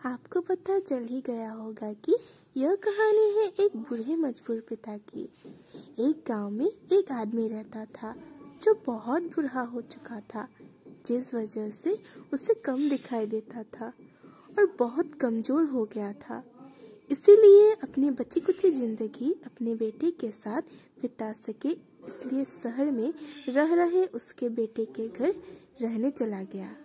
आपको पता चल ही गया होगा कि यह कहानी है एक बूढ़े मजबूर पिता की। एक गाँव में एक आदमी रहता था, जो बहुत बुरा हो चुका था, जिस वजह से उसे कम दिखाई देता था और बहुत कमज़ोर हो गया था। इसीलिए अपनी बची कुची ज़िंदगी अपने बेटे के साथ बिता सके, इसलिए शहर में रह रहे उसके बेटे के घर रहने चला गया।